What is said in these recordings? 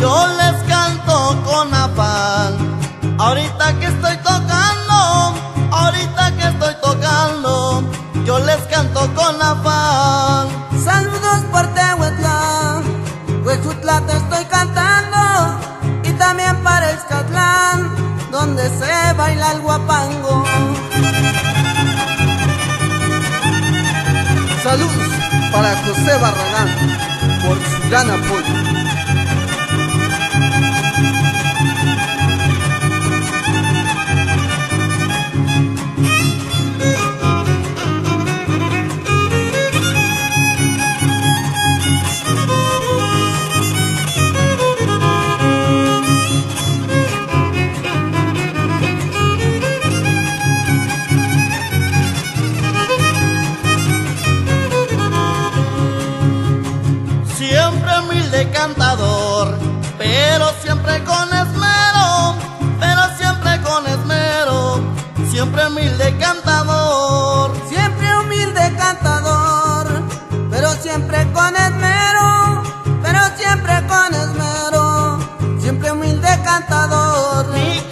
Yo les canto con afán. Ahorita que estoy tocando, ahorita que estoy tocando, yo les canto con afán. Saludos por Tehuetlán, Huejutla te estoy cantando. Y también para Escatlán, donde se baila el guapango. Saludos para José Barragán por su gran apoyo. Siempre humilde cantador, pero siempre con esmero, pero siempre con esmero, siempre humilde cantador. Siempre humilde cantador, pero siempre con esmero, pero siempre con esmero, siempre humilde cantador. Mi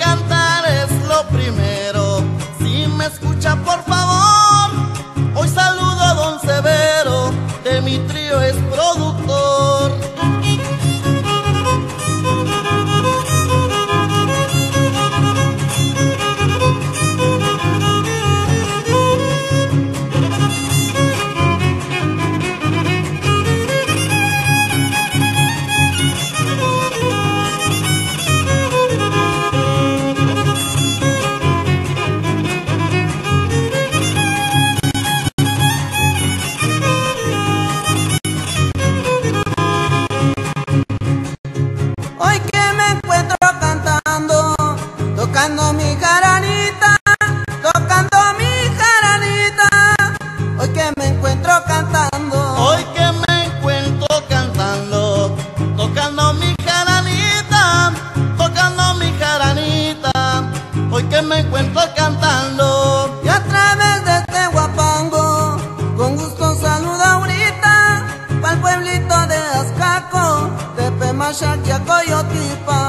encuentro cantando. Y a través de este guapango, con gusto saludo ahorita, pa'l pueblito de Azcaco, de Pemachaquiacoyotipa.